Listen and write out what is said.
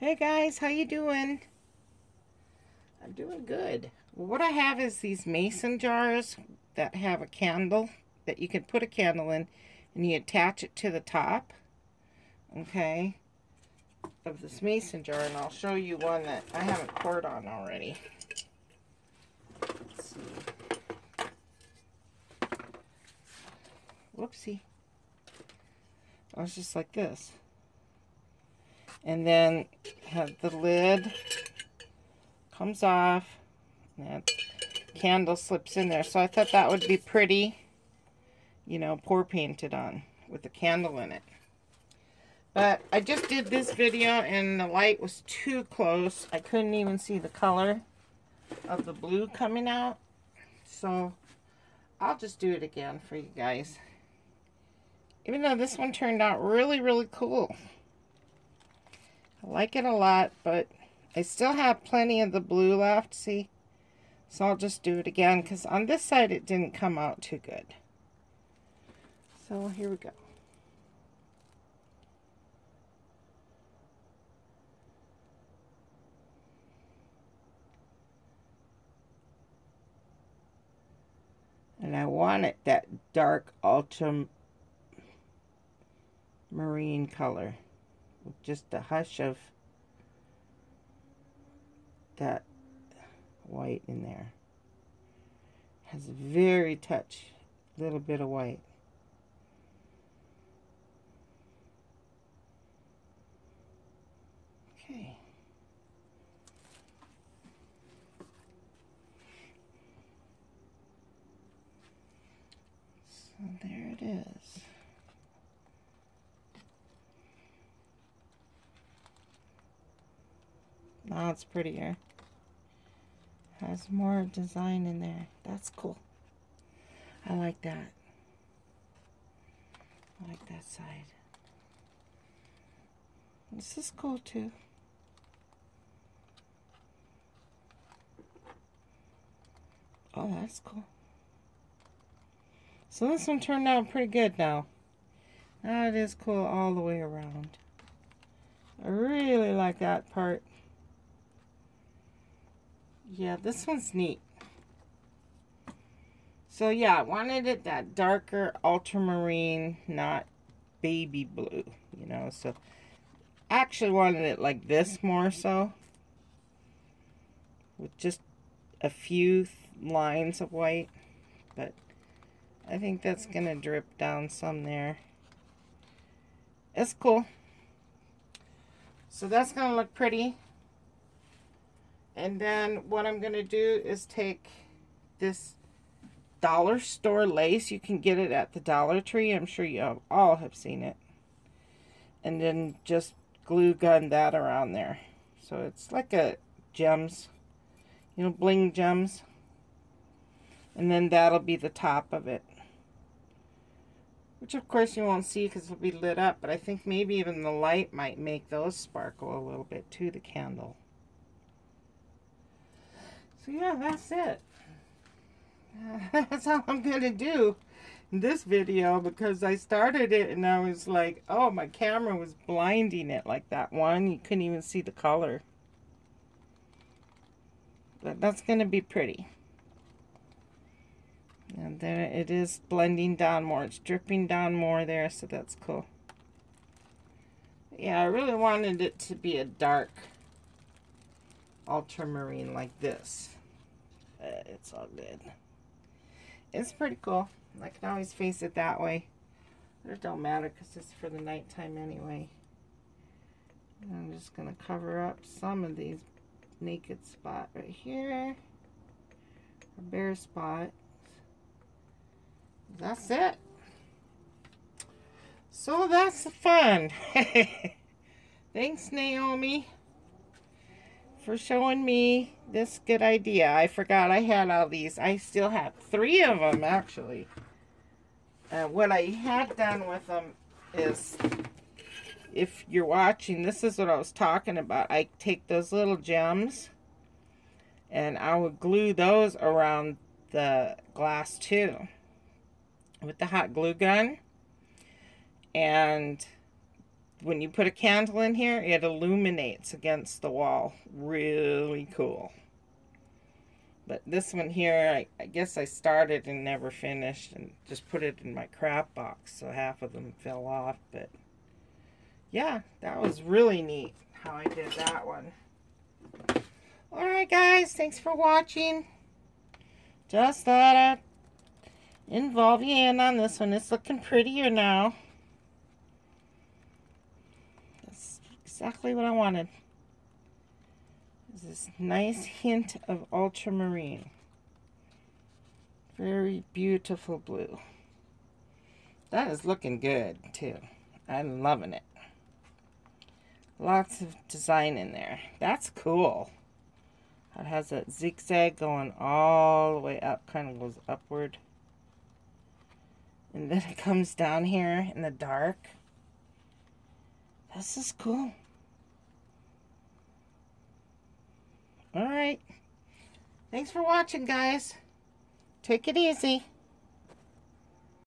Hey guys, how you doing? I'm doing good. What I have is these mason jars that have a candle that you can put a candle in and you attach it to the top, okay, of this mason jar. And I'll show you one that I haven't poured on already. Let's see. Whoopsie. Oh, it's just like this. And then have the lid comes off. And that candle slips in there. So I thought that would be pretty, you know, pour painted on with a candle in it. But I just did this video and the light was too close. I couldn't even see the color of the blue coming out. So I'll just do it again for you guys. Even though this one turned out really, really cool. I like it a lot, but I still have plenty of the blue left, see? So I'll just do it again, because on this side it didn't come out too good. So here we go. And I want it that dark ultramarine color with just a hush of that white in there. Has a very touch, little bit of white. Okay. So there it is. Now it's prettier. Has more design in there. That's cool. I like that. I like that side. This is cool too. Oh, that's cool. So this one turned out pretty good now. Now it is cool all the way around. I really like that part. Yeah, this one's neat. So yeah, I wanted it that darker ultramarine, not baby blue, you know, so I actually wanted it like this more so. With just a few lines of white, but I think that's going to drip down some there. It's cool. So that's going to look pretty. And then what I'm going to do is take this dollar store lace. You can get it at the Dollar Tree. I'm sure you all have seen it. And then just glue gun that around there. So it's like a gems, you know, bling gems. And then that'll be the top of it. Which of course you won't see because it'll be lit up. But I think maybe even the light might make those sparkle a little bit too, the candle. So yeah, that's it. That's all I'm going to do in this video because I started it and I was like, oh, my camera was blinding it like that one. You couldn't even see the color. But that's going to be pretty. And then it is blending down more. It's dripping down more there, so that's cool. Yeah, I really wanted it to be a dark ultramarine like this. Uh, it's all good. It's pretty cool. I can always face it that way. It don't matter because it's for the nighttime anyway. I'm just going to cover up some of these naked spot right here. A bare spot. That's it. So that's the fun. Thanks, Naomi for showing me this good idea. I forgot I had all these. I still have three of them, actually. Uh, what I had done with them is, if you're watching, this is what I was talking about. I take those little gems, and I would glue those around the glass, too, with the hot glue gun. And when you put a candle in here, it illuminates against the wall. Really cool. But this one here, I, I guess I started and never finished and just put it in my crap box. So half of them fell off. But yeah, that was really neat how I did that one. Alright guys, thanks for watching. Just thought I'd involve you in on this one. It's looking prettier now. That's exactly what I wanted this nice hint of ultramarine. Very beautiful blue. That is looking good too. I'm loving it. Lots of design in there. That's cool. It has that zigzag going all the way up, kind of goes upward. And then it comes down here in the dark. This is cool. All right. Thanks for watching, guys. Take it easy.